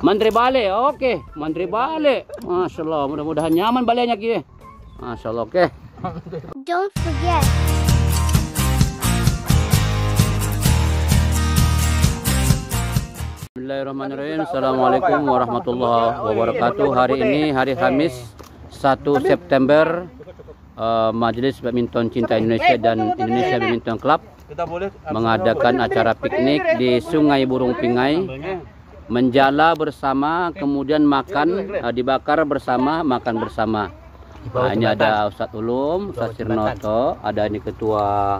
Mantri Bale, oke. Mantri Bale. Masya Allah, mudah-mudahan nyaman balenya Ki. Masya Allah, oke. Don't forget. Bismillahirrahmanirrahim. Assalamualaikum warahmatullahi wabarakatuh. Hari ini hari Kamis 1 September eh, Majelis Badminton Cinta Indonesia dan Indonesia Badminton Club mengadakan acara piknik di Sungai Burung Pingai menjala bersama kemudian makan eh, dibakar bersama makan bersama. Nah, ini ada Ustadz Ulum Ustadz Sirnoto ada ini ketua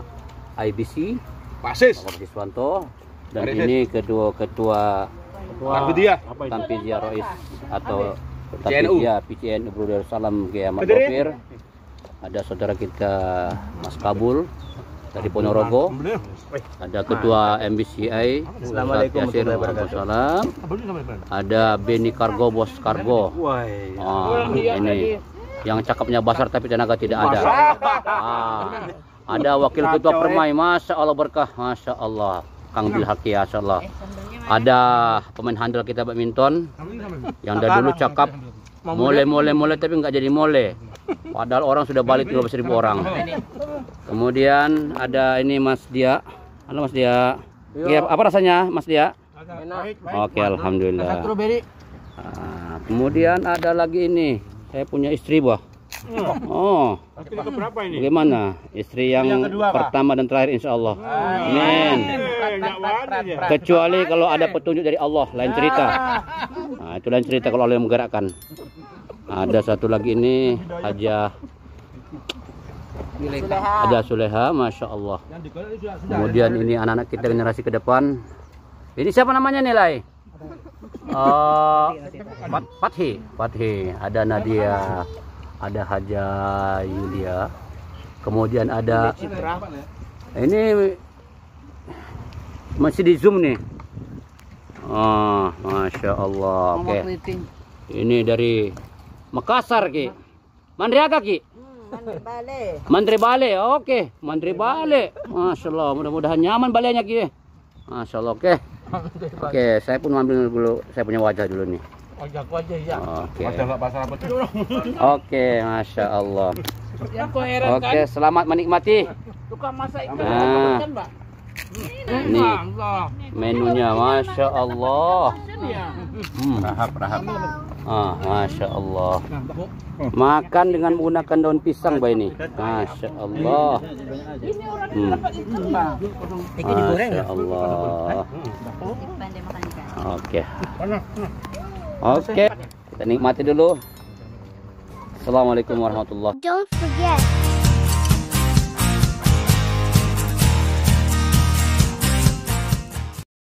IBC Pasis. Bapak Siswanto dan ini kedua ketua. Tampizia Rois atau PCNU. Tampizia PCN Ibnu Darussalam Kiai Ahmad Taufir ada saudara kita Mas Kabul dari Ponorogo. Ada ketua MBCI Assalamualaikum Waalaikumsalam. Ada Beni Kargo Bos Kargo. Ah, ini yang cakapnya basar tapi tenaga tidak ada. Ah, ada wakil ketua Permai Masya Allah berkah. Masya Allah. Kang Bilhaki Masya Allah. Ada pemain handal kita badminton. Yang dari dulu cakap mole mole mole tapi nggak jadi mole padahal orang sudah balik 12 ribu orang. Kemudian ada ini Mas Dia. Halo Mas Dia. Ya, apa rasanya Mas Dia? Oke Alhamdulillah. Ah, kemudian ada lagi ini. Saya punya istri bah oh. Berapa ini? bagaimana? Istri yang, pertama dan terakhir insya Allah. Amin. Kecuali kalau ada petunjuk dari Allah lain cerita. Nah, itu lain cerita kalau Allah yang menggerakkan ada satu lagi ini Hajah Hajah Suleha Masya Allah. Kemudian ini anak-anak kita generasi ke depan. Ini siapa namanya nilai Eh, Fat- Fathi. Fathi. Ada Nadia ada Haja Yulia. Kemudian ada ini masih di zoom nih. Oh masya Allah. Oke. Ini dari Makassar ki. Mandriaga ki? Mandi balik. Mantri Bale oke. Mantri Bale masya Allah mudah-mudahan nyaman balenya ki. Masya Allah oke. Oke saya pun ambil dulu saya punya wajah dulu nih. Wajahku aja ya. oke Masalah pasar apa tuh? oke masya Allah. Oke selamat menikmati. Tukang masak itu Nah. kan, Mbak? Ini menunya masya Allah Ya. Hmm. Rahap, rahap. Ah, masya Allah. Makan dengan menggunakan daun pisang, Mbak ini. Masya Allah. Hmm. Masya Allah. Oke. Oke. Kita nikmati dulu. Assalamualaikum warahmatullahi Don't forget.